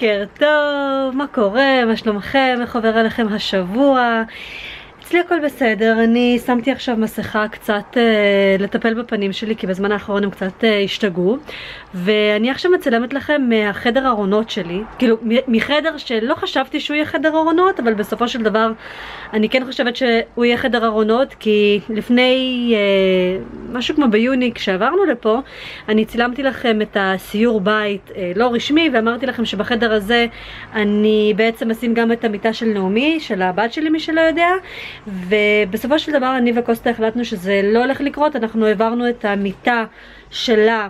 בוקר טוב, מה קורה, מה שלומכם, איך עובר עליכם השבוע? אצלי הכל בסדר, אני שמתי עכשיו מסכה קצת אה, לטפל בפנים שלי כי בזמן האחרון הם קצת אה, השתגעו. ואני עכשיו מצלמת לכם מהחדר ארונות שלי, כאילו מחדר שלא חשבתי שהוא יהיה חדר ארונות אבל בסופו של דבר אני כן חושבת שהוא יהיה חדר ארונות כי לפני אה, משהו כמו ביוני כשעברנו לפה אני צילמתי לכם את הסיור בית אה, לא רשמי ואמרתי לכם שבחדר הזה אני בעצם אשים גם את המיטה של נעמי, של הבת שלי מי שלא יודע ובסופו של דבר אני וקוסטה החלטנו שזה לא הולך לקרות, אנחנו העברנו את המיטה שלה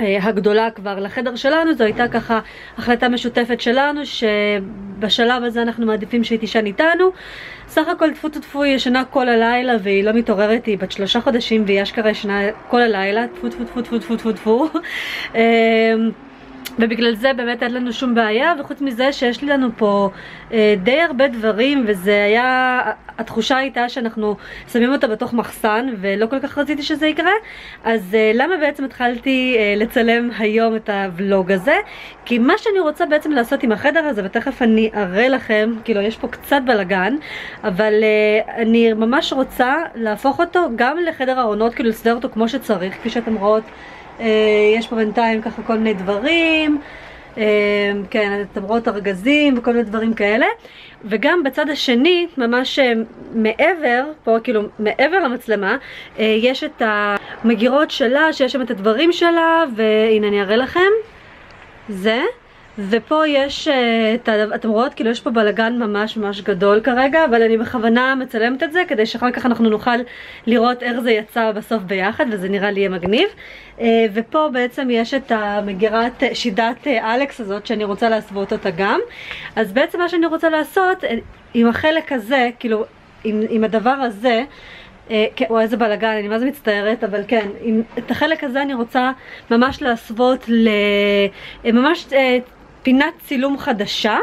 אה, הגדולה כבר לחדר שלנו, זו הייתה ככה החלטה משותפת שלנו שבשלב הזה אנחנו מעדיפים שהיא תישן איתנו. סך הכל טפו טפו טפו היא ישנה כל הלילה והיא לא מתעוררת, היא בת שלושה חודשים והיא אשכרה ישנה כל הלילה טפו טפו טפו טפו טפו טפו טפו ובגלל זה באמת אין לנו שום בעיה, וחוץ מזה שיש לנו פה אה, די הרבה דברים, וזה היה, התחושה הייתה שאנחנו שמים אותה בתוך מחסן, ולא כל כך רציתי שזה יקרה, אז אה, למה בעצם התחלתי אה, לצלם היום את הוולוג הזה? כי מה שאני רוצה בעצם לעשות עם החדר הזה, ותכף אני אראה לכם, כאילו יש פה קצת בלאגן, אבל אה, אני ממש רוצה להפוך אותו גם לחדר ארונות, כאילו לסדר אותו כמו שצריך, כפי שאתם רואות. אה, יש פה בינתיים ככה כל מיני דברים, אה, כן, אתם רואות ארגזים וכל מיני דברים כאלה. וגם בצד השני, ממש אה, מעבר, פה כאילו מעבר למצלמה, יש את המגירות שלה, שיש שם את הדברים שלה, והנה אני אראה לכם. זה. ופה יש, אה, אתם רואות כאילו יש פה בלאגן ממש ממש גדול כרגע, אבל אני בכוונה מצלמת את זה כדי שאחר כך אנחנו נוכל לראות איך זה יצא בסוף ביחד, וזה נראה לי יהיה מגניב. אה, ופה בעצם יש את המגירת אה, שידת אלכס הזאת שאני רוצה להסוות אותה גם. אז בעצם מה שאני רוצה לעשות עם החלק הזה, כאילו עם, עם הדבר הזה, כן, וואי איזה בלאגן, אני מה מצטערת, אבל כן, את החלק הזה אני רוצה ממש להסוות ל... ממש פינת צילום חדשה.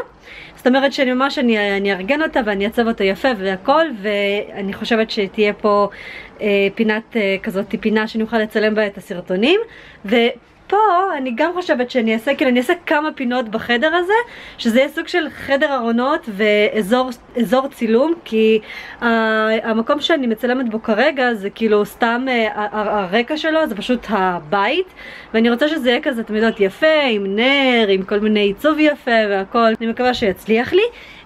זאת אומרת שאני ממש, אני, אני ארגן אותה ואני אעצב אותה יפה והכל, ואני חושבת שתהיה פה אה, פינת אה, כזאת, פינה שאני אוכל לצלם בה את הסרטונים. ו... פה אני גם חושבת שאני אעשה, כאילו אני אעשה כמה פינות בחדר הזה, שזה יהיה סוג של חדר ארונות ואזור צילום, כי uh, המקום שאני מצלמת בו כרגע זה כאילו סתם uh, הרקע שלו, זה פשוט הבית, ואני רוצה שזה יהיה כזה, אתם יודעות, יפה, עם נר, עם כל מיני עיצוב יפה והכל, אני מקווה שיצליח לי.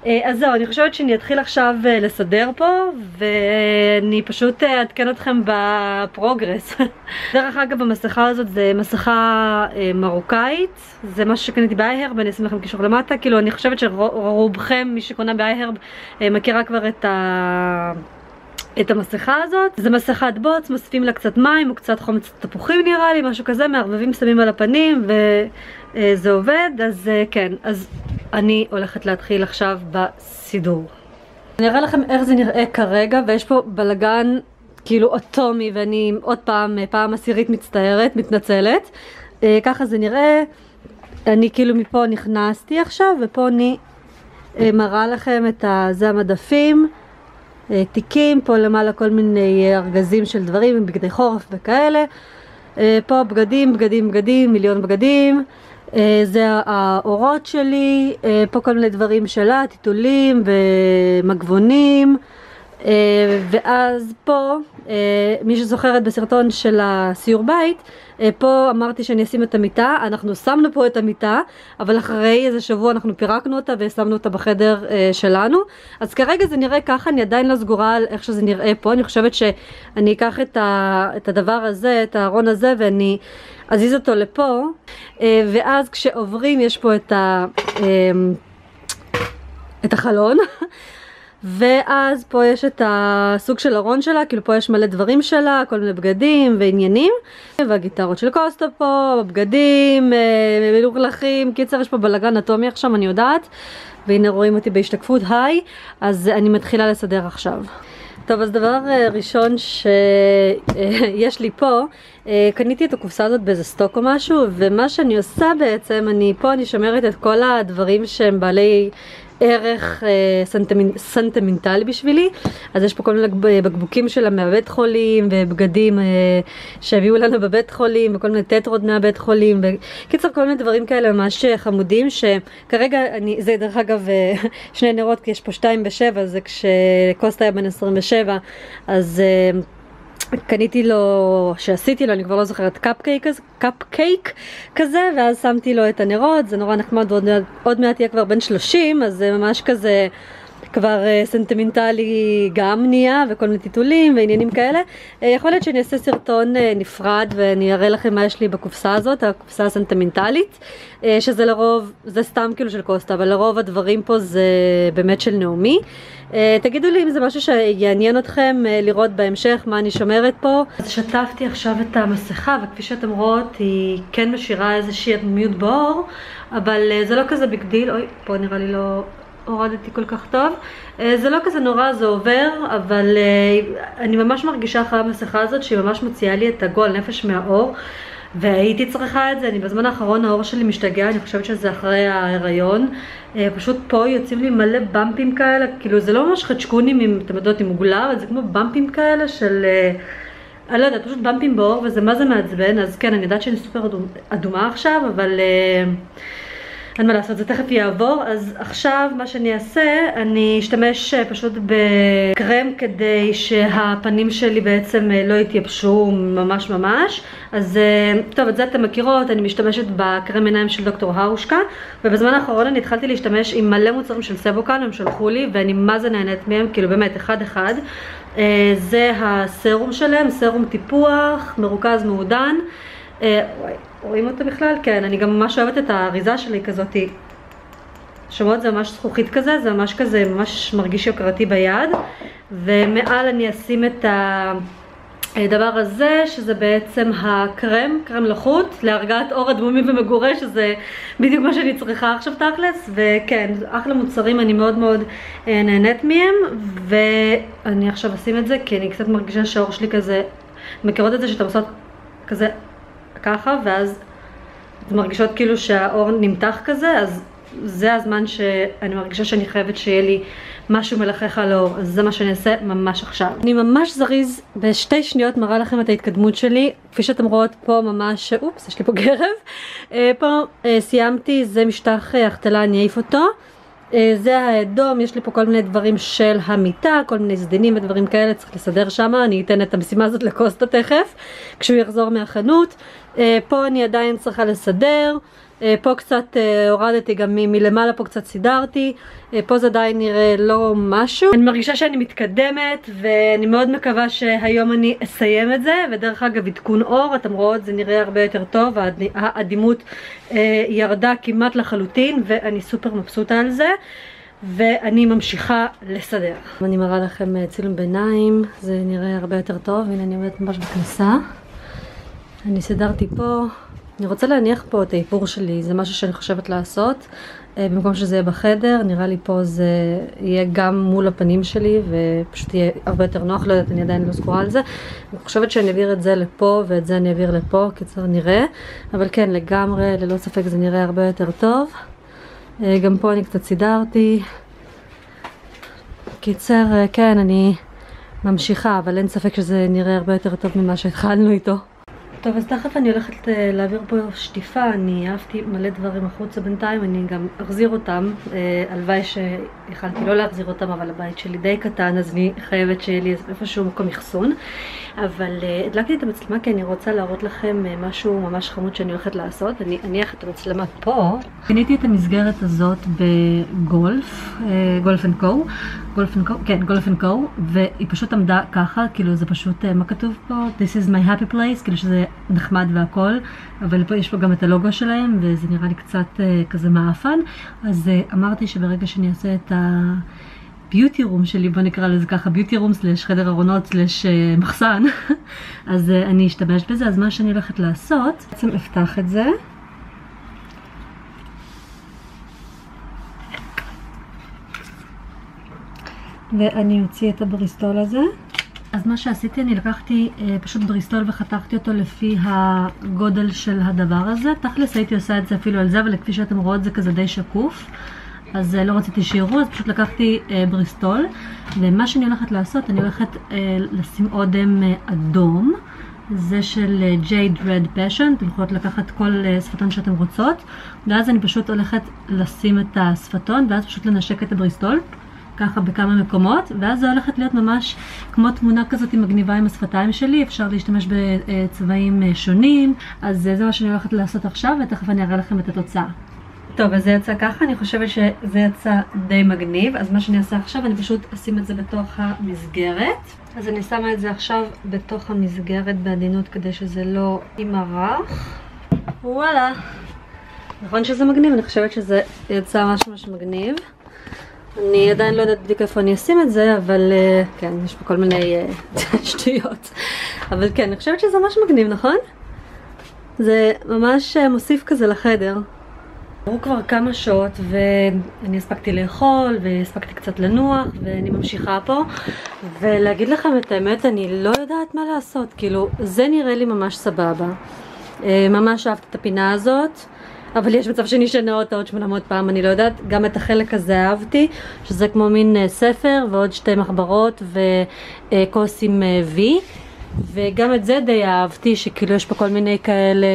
אה, אז זהו, אני חושבת שאני אתחיל עכשיו אה, לסדר פה, ואני פשוט אה, אעדכן אתכם בפרוגרס. דרך אגב, המסכה הזאת זה מסכה מרוקאית, זה משהו שקניתי באייהרב, אני אשים לכם קישור למטה, כאילו אני חושבת שרובכם, מי שקונה באייהרב, מכירה כבר את ה... את המסכה הזאת. זה מסכת בוץ, מוסיפים לה קצת מים או קצת חומץ תפוחים נראה לי, משהו כזה, מערבבים, שמים על הפנים וזה עובד, אז כן, אז אני הולכת להתחיל עכשיו בסידור. אני אראה לכם איך זה נראה כרגע, ויש פה בלגן כאילו אטומי, ואני עוד פעם, פעם עשירית מצטערת, מתנצלת. אה, ככה זה נראה. אני כאילו מפה נכנסתי עכשיו, ופה אני אה, מראה לכם את זה המדפים, אה, תיקים, פה למעלה כל מיני ארגזים של דברים, בגדי חורף וכאלה. פה בגדים, בגדים, בגדים, מיליון בגדים. אה, זה האורות שלי, אה, פה כל מיני דברים שלה, טיטולים ומגבונים ואז פה, מי שזוכרת בסרטון של הסיור בית, פה אמרתי שאני אשים את המיטה, אנחנו שמנו פה את המיטה, אבל אחרי איזה שבוע אנחנו פירקנו אותה ושמנו אותה בחדר שלנו. אז כרגע זה נראה ככה, אני עדיין לא סגורה על איך שזה נראה פה, אני חושבת שאני אקח את, ה, את הדבר הזה, את הארון הזה, ואני אזיז אותו לפה, ואז כשעוברים יש פה את, ה, את החלון. ואז פה יש את הסוג של ארון שלה, כאילו פה יש מלא דברים שלה, כל מיני בגדים ועניינים. והגיטרות של קוסטה פה, בגדים, מלוכלכים, קיצר יש פה בלאגן אטומי עכשיו, אני יודעת. והנה רואים אותי בהשתקפות, היי. אז אני מתחילה לסדר עכשיו. טוב, אז דבר אה, ראשון שיש לי פה, אה, קניתי את הקופסה הזאת באיזה סטוק או משהו, ומה שאני עושה בעצם, אני פה אני שומרת את כל הדברים שהם בעלי ערך אה, סנטימנ- סנטימנטלי בשבילי, אז יש פה כל מיני בקבוקים שלה מהבית חולים ובגדים אה, שהביאו לנו בבית חולים וכל מיני טטרות מהבית חולים, וקיצר כל מיני דברים כאלה ממש חמודים שכרגע אני, זה דרך אגב אה, שני נרות כי יש פה שתיים ושבע, זה כשקוסטה היה בן 27, אז אה, קניתי לו, שעשיתי לו, אני כבר לא זוכרת, קפקייק, קפקייק כזה, ואז שמתי לו את הנרות, זה נורא נחמד, ועוד עוד מעט יהיה כבר בן 30, אז זה ממש כזה כבר uh, סנטימנטלי גם נהיה, וכל מיני טיטולים ועניינים כאלה. Uh, יכול להיות שאני אעשה סרטון uh, נפרד ואני אראה לכם מה יש לי בקופסה הזאת, הקופסה הסנטימנטלית, שזה לרוב, זה סתם כאילו של קוסטה, אבל לרוב הדברים פה זה באמת של נעמי. תגידו לי אם זה משהו שיעניין אתכם לראות בהמשך מה אני שומרת פה. אז שטפתי עכשיו את המסכה, וכפי שאתם רואות היא כן משאירה איזושהי אדמומיות בעור, אבל זה לא כזה big deal, אוי, פה נראה לי לא... הורדתי כל כך טוב. אה, זה לא כזה נורא, זה עובר, אבל אה, אני ממש מרגישה אחרי המסכה הזאת שהיא ממש מוציאה לי את הגועל נפש מהעור. והייתי צריכה את זה, אני בזמן האחרון העור שלי משתגע, אני חושבת שזה אחרי ההיריון. אה, פשוט פה יוצאים לי מלא במפים כאלה, כאילו זה לא ממש חדשקונים, אתם יודעות, עם מוגלה, אבל זה כמו במפים כאלה של... אני לא יודעת, פשוט במפים באור, וזה מה זה מעצבן, אז כן, אני יודעת שאני סופר אדומה עכשיו, אבל... אין מה לעשות, זה תכף יעבור. אז עכשיו מה שאני אעשה, אני אשתמש אה, פשוט בקרם כדי שהפנים שלי בעצם אה, לא יתייבשו ממש ממש. אז אה, טוב, את זה אתם מכירות, אני משתמשת בקרם עיניים של דוקטור הרושקה, ובזמן האחרון אני התחלתי להשתמש עם מלא מוצרים של סבוקן, הם שלחו לי, ואני מה זה נהנית מהם, כאילו באמת, אחד אחד. זה הסרום שלהם, סרום טיפוח, מרוכז מעודן. וואי, רואים אותו בכלל? כן, אני גם ממש אוהבת את האריזה שלי כזאת. שומעות? זה ממש זכוכית כזה, זה ממש כזה, ממש מרגיש יוקרתי ביד. ומעל אני אשים את הדבר הזה, שזה בעצם הקרם, קרם לחות, להרגעת עור הדמומי ומגורה, שזה בדיוק מה שאני צריכה עכשיו תכלס. וכן, אחלה מוצרים, אני מאוד מאוד אה, נהנית מהם. ואני עכשיו אשים את זה, כי אני קצת מרגישה שהעור שלי כזה, מכירות את זה שאתם עושות כזה ככה, ואז אתן מרגישות כאילו שהאור נמתח כזה, אז זה הזמן שאני מרגישה שאני חייבת שיהיה לי משהו מלחך על האור, אז זה מה שאני אעשה ממש עכשיו. אני ממש זריז, בשתי שניות מראה לכם את ההתקדמות שלי, כפי שאתם רואות פה ממש, אופס, יש לי פה גרב. אה, פה אה, סיימתי, זה משטח אה, החתלה, אני אעיף אותו. זה האדום, יש לי פה כל מיני דברים של המיטה, כל מיני סדינים ודברים כאלה, צריך לסדר שם, אני אתן את המשימה הזאת לקוסטה תכף, כשהוא יחזור מהחנות. אה, פה אני עדיין צריכה לסדר, אה, פה קצת אה, הורדתי גם מלמעלה, פה קצת סידרתי, פה זה עדיין נראה לא משהו. אני מרגישה שאני מתקדמת ואני מאוד מקווה שהיום אני אסיים את זה, ודרך אגב עדכון אור, אתם רואות זה נראה הרבה יותר טוב, האדימות ירדה כמעט לחלוטין ואני סופר מבסוטה על זה. ואני ממשיכה לסדר. אני מראה לכם צילום ביניים, זה נראה הרבה יותר טוב, הנה אני עומדת ממש בכניסה. אני סידרתי פה, אני רוצה להניח פה את האיפור שלי, זה משהו שאני חושבת לעשות. אה, במקום שזה יהיה בחדר, נראה לי פה זה יהיה גם מול הפנים שלי ופשוט יהיה הרבה יותר נוח, לא יודעת, אני עדיין לא זכורה על זה. אני חושבת שאני אעביר את זה לפה ואת זה אני אעביר לפה, קיצר נראה. אבל כן, לגמרי, ללא ספק זה נראה הרבה יותר טוב. אה, גם פה אני קצת סידרתי. קיצר, אה, כן, אני ממשיכה, אבל אין ספק שזה נראה הרבה יותר טוב ממה שהתחלנו איתו. טוב, אז תכף אני הולכת אה, להעביר פה שטיפה, אני אהבתי מלא דברים החוצה בינתיים, אני גם אחזיר אותם, אה, הלוואי שיכלתי לא להחזיר אותם, אבל הבית שלי די קטן, אז אני חייבת שיהיה לי איפשהו מקום אחסון. אבל אה, הדלקתי את המצלמה כי אני רוצה להראות לכם אה, משהו ממש חמוד שאני הולכת לעשות. אני אניח את המצלמה פה. קניתי את המסגרת הזאת בגולף, גולף אנד קו, גולף אנד קו, כן, גולף אנד קו, והיא פשוט עמדה ככה, כאילו זה פשוט, אה, מה כתוב פה? This is my happy place, כאילו שזה נחמד והכל, אבל פה יש פה גם את הלוגו שלהם, וזה נראה לי קצת אה, כזה מעפן. אז אה, אמרתי שברגע שאני אעשה את ה... ביוטי רום שלי, בוא נקרא לזה ככה, ביוטי רום סלש חדר ארונות סלש אה, מחסן, אז uh, אני אשתמש בזה, אז מה שאני הולכת לעשות, בעצם אפתח את זה. ואני אוציא את הבריסטול הזה. אז מה שעשיתי, אני לקחתי אה, פשוט בריסטול וחתכתי אותו לפי הגודל של הדבר הזה. תכלס הייתי עושה את זה אפילו על זה, אבל כפי שאתם רואות זה כזה די שקוף. אז לא רציתי שיראו, אז פשוט לקחתי בריסטול, ומה שאני הולכת לעשות, אני הולכת לשים אודם אדום. זה של ג'ייד רד פשן, אתם יכולות לקחת כל שפתון שאתם רוצות ואז אני פשוט הולכת לשים את השפתון ואז פשוט לנשק את הבריסטול ככה בכמה מקומות, ואז זה הולכת להיות ממש כמו תמונה כזאת מגניבה עם השפתיים שלי, אפשר להשתמש בצבעים אה, שונים, אז זה מה שאני הולכת לעשות עכשיו, ותכף אני אראה לכם את התוצאה. טוב, אז זה יצא ככה, אני חושבת שזה יצא די מגניב, אז מה שאני אעשה עכשיו, אני פשוט אשים את זה בתוך המסגרת. אז אני שמה את זה עכשיו בתוך המסגרת בעדינות כדי שזה לא יימרח. וואלה. נכון שזה מגניב? אני חושבת שזה יצא ממש ממש מגניב. אני עדיין לא יודעת בדיוק איפה אני אשים את זה, אבל uh, כן, יש פה כל מיני uh, שטויות. אבל כן, אני חושבת שזה ממש מגניב, נכון? זה ממש uh, מוסיף כזה לחדר. עברו כבר כמה שעות ואני הספקתי לאכול והספקתי קצת לנוח ואני ממשיכה פה ולהגיד לכם את האמת, אני לא יודעת מה לעשות, כאילו, זה נראה לי ממש סבבה. ממש אהבתי את הפינה הזאת. אבל יש מצב שאני אשנה אותה עוד 800 פעם, אני לא יודעת. גם את החלק הזה אהבתי, שזה כמו מין אה, ספר ועוד שתי מחברות וכוס עם אה, וי. וגם את זה די אהבתי, שכאילו יש פה כל מיני כאלה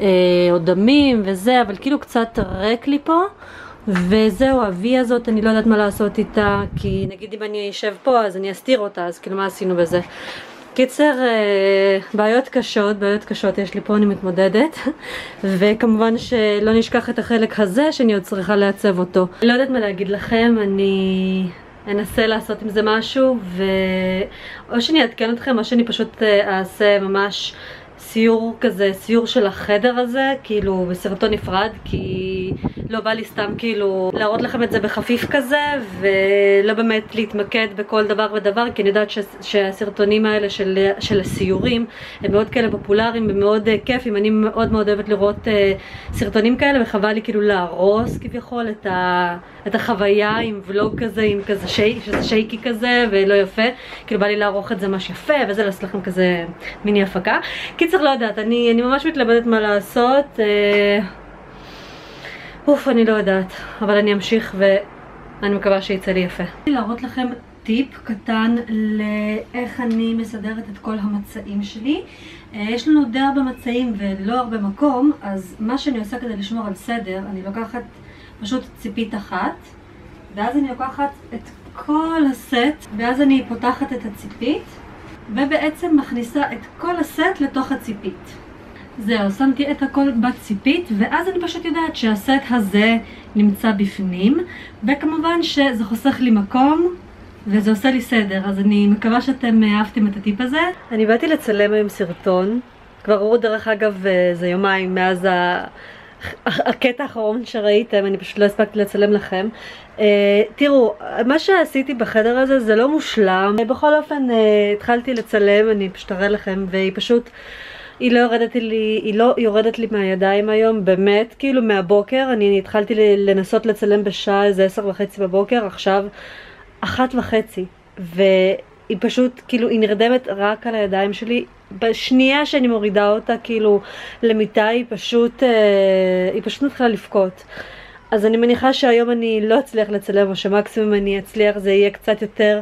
אה, אודמים וזה, אבל כאילו קצת ריק לי פה. וזהו, ה-V הזאת, אני לא יודעת מה לעשות איתה, כי נגיד אם אני אשב פה אז אני אסתיר אותה, אז כאילו מה עשינו בזה? קיצר, אה, בעיות קשות, בעיות קשות יש לי פה, אני מתמודדת וכמובן שלא נשכח את החלק הזה שאני עוד צריכה לעצב אותו. לא יודעת מה להגיד לכם, אני אנסה לעשות עם זה משהו ואו שאני אעדכן אתכם או שאני פשוט אה, אעשה ממש סיור כזה, סיור של החדר הזה, כאילו בסרטון נפרד, כי לא בא לי סתם כאילו להראות לכם את זה בחפיף כזה, ולא באמת להתמקד בכל דבר ודבר, כי אני יודעת שהסרטונים האלה של, של הסיורים הם מאוד כאלה פופולריים ומאוד uh, כיפים, אני מאוד מאוד אוהבת לראות uh, סרטונים כאלה, וחבל לי כאילו להרוס כביכול את, ה, את החוויה עם ולוג כזה, עם כזה שייק, שזה שייקי כזה ולא יפה, כאילו בא לי לערוך את זה ממש יפה, וזה לעשות לכם כזה מיני הפקה. קיצר לא יודעת, אני, אני ממש מתלבטת מה לעשות. אה, אוף, אני לא יודעת, אבל אני אמשיך ואני מקווה שיצא לי יפה. אני להראות לכם טיפ קטן לאיך אני מסדרת את כל המצעים שלי. אה, יש לנו די הרבה מצעים ולא הרבה מקום, אז מה שאני עושה כדי לשמור על סדר, אני לוקחת פשוט ציפית אחת, ואז אני לוקחת את כל הסט, ואז אני פותחת את הציפית. ובעצם מכניסה את כל הסט לתוך הציפית. זהו, שמתי את הכל בציפית, ואז אני פשוט יודעת שהסט הזה נמצא בפנים, וכמובן שזה חוסך לי מקום, וזה עושה לי סדר, אז אני מקווה שאתם אהבתם את הטיפ הזה. אני באתי לצלם היום סרטון, כבר ראו דרך אגב זה יומיים מאז ה... הקטע האחרון שראיתם, אני פשוט לא הספקתי לצלם לכם. Uh, תראו, מה שעשיתי בחדר הזה זה לא מושלם. Uh, בכל אופן, uh, התחלתי לצלם, אני פשוט אראה לכם, והיא פשוט... היא לא לי, היא לא יורדת לי מהידיים היום, באמת, כאילו מהבוקר, אני התחלתי לנסות לצלם בשעה איזה עשר וחצי בבוקר, עכשיו אחת וחצי, והיא פשוט, כאילו, היא נרדמת רק על הידיים שלי, בשנייה שאני מורידה אותה כאילו למיטה היא פשוט, אה, היא פשוט מתחילה לבכות. אז אני מניחה שהיום אני לא אצליח לצלם, או שמקסימום אני אצליח זה יהיה קצת יותר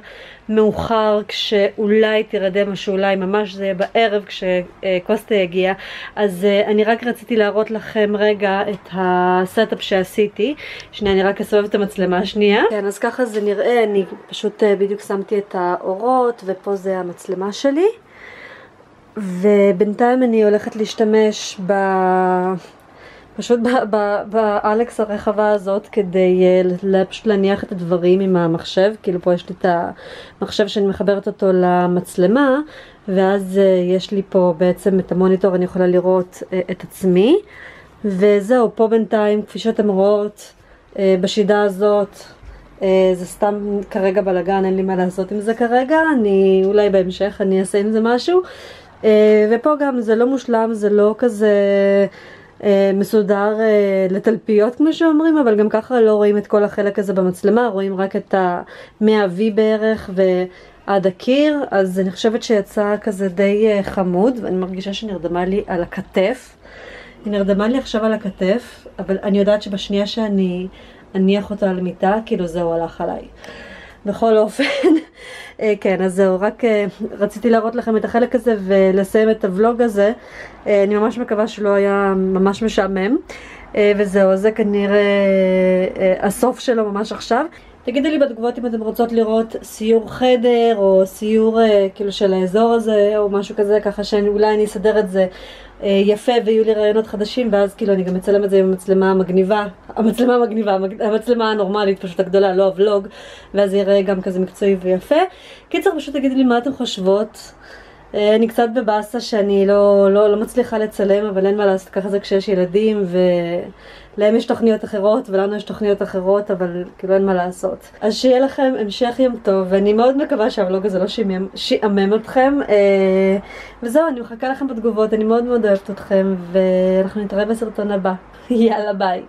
מאוחר, כשאולי תירדם, או שאולי ממש זה יהיה בערב כשקוסטה יגיע. אז אה, אני רק רציתי להראות לכם רגע את ה setup שעשיתי. שנייה, אני רק אסובב את המצלמה השנייה. כן, אז ככה זה נראה, אני פשוט אה, בדיוק שמתי את האורות, ופה זה המצלמה שלי. ובינתיים אני הולכת להשתמש ב... פשוט באלכס הרחבה הזאת כדי אה, פשוט להניח את הדברים עם המחשב, כאילו פה יש לי את המחשב שאני מחברת אותו למצלמה ואז אה, יש לי פה בעצם את המוניטור, אני יכולה לראות אה, את עצמי. וזהו, פה בינתיים, כפי שאתם רואות, בשידה הזאת זה סתם כרגע בלאגן, אין לי מה לעשות עם זה כרגע, אני אולי בהמשך אני אעשה עם זה משהו. אה, ופה גם זה לא מושלם, זה לא כזה אה, מסודר אה, לתלפיות כמו שאומרים, אבל גם ככה לא רואים את כל החלק הזה במצלמה, רואים רק את ה-100V בערך ועד הקיר, אז אני חושבת שיצא כזה די חמוד, ואני מרגישה שנרדמה לי על הכתף. היא נרדמה לי עכשיו על הכתף, אבל אני יודעת שבשנייה שאני אניח אותו על מיטה, כאילו זהו הלך עליי. בכל אופן, אה, כן, אז זהו, רק אה, רציתי להראות לכם את החלק הזה ולסיים את הוולוג הזה. אה, אני ממש מקווה שלא היה ממש משעמם. וזהו, זה כנראה הסוף שלו ממש עכשיו. תגידו לי בתגובות אם אתם רוצות לראות סיור חדר או סיור כאילו של האזור הזה או משהו כזה, ככה שאולי אני אסדר את זה אה, יפה ויהיו לי רעיונות חדשים ואז כאילו אני גם אצלם את זה עם המצלמה המגניבה, המצלמה המגניבה, המצלמה הנורמלית פשוט הגדולה, לא הוולוג ואז זה יראה גם כזה מקצועי ויפה. קיצר פשוט תגידו לי מה אתם חושבות. אה, אני קצת בבאסה שאני לא, לא, לא מצליחה לצלם אבל אין מה לעשות ככה זה כשיש ילדים ו... להם יש תוכניות אחרות ולנו יש תוכניות אחרות, אבל כאילו אין מה לעשות. אז שיהיה לכם המשך יום טוב, ואני מאוד מקווה שהוולוג הזה לא שיעמם אתכם. אה, וזהו, אני מחכה לכם בתגובות, אני מאוד מאוד אוהבת אתכם, ואנחנו נתראה בסרטון הבא. יאללה ביי.